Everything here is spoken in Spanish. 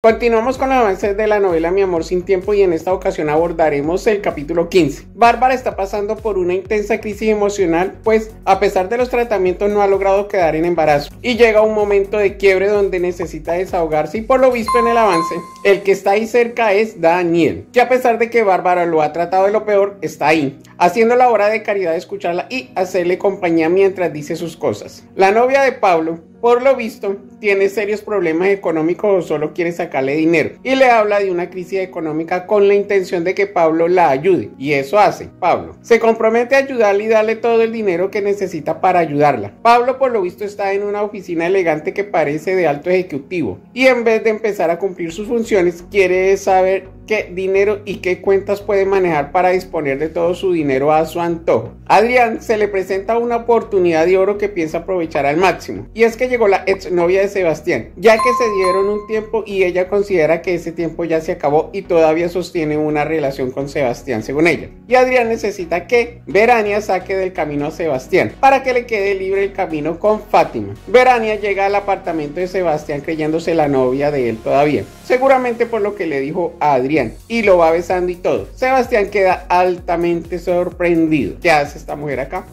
Continuamos con el avance de la novela Mi amor sin tiempo y en esta ocasión abordaremos el capítulo 15. Bárbara está pasando por una intensa crisis emocional, pues a pesar de los tratamientos no ha logrado quedar en embarazo y llega un momento de quiebre donde necesita desahogarse y por lo visto en el avance, el que está ahí cerca es Daniel, que a pesar de que Bárbara lo ha tratado de lo peor, está ahí, haciendo la hora de caridad de escucharla y hacerle compañía mientras dice sus cosas. La novia de Pablo por lo visto, tiene serios problemas económicos o solo quiere sacarle dinero y le habla de una crisis económica con la intención de que Pablo la ayude. Y eso hace Pablo. Se compromete a ayudarle y darle todo el dinero que necesita para ayudarla. Pablo por lo visto está en una oficina elegante que parece de alto ejecutivo y en vez de empezar a cumplir sus funciones quiere saber qué dinero y qué cuentas puede manejar para disponer de todo su dinero a su antojo. Adrián se le presenta una oportunidad de oro que piensa aprovechar al máximo. Y es que llegó la exnovia de Sebastián, ya que se dieron un tiempo y ella considera que ese tiempo ya se acabó y todavía sostiene una relación con Sebastián según ella. Y Adrián necesita que Verania saque del camino a Sebastián para que le quede libre el camino con Fátima. Verania llega al apartamento de Sebastián creyéndose la novia de él todavía, seguramente por lo que le dijo a Adrián y lo va besando y todo. Sebastián queda altamente sorprendido. ¿Qué hace esta mujer acá?